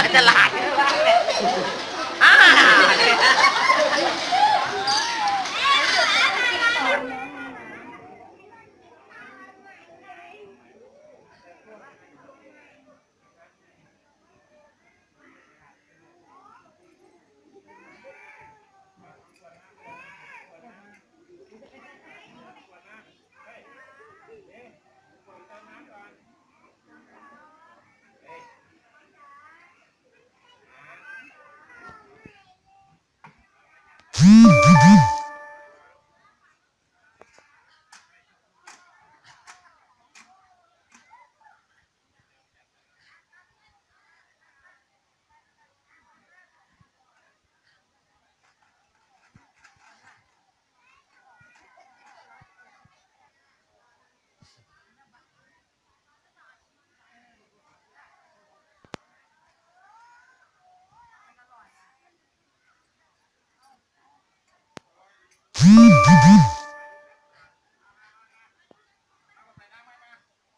真的辣。Mm-hmm.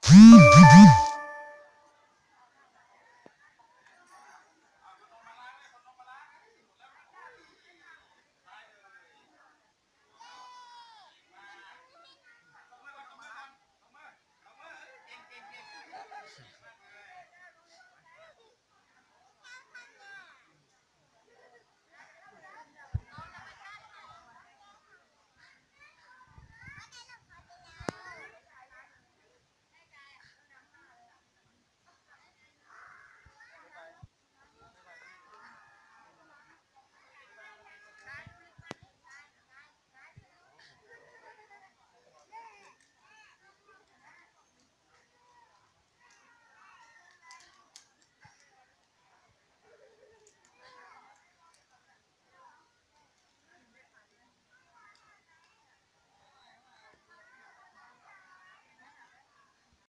Mm-hmm.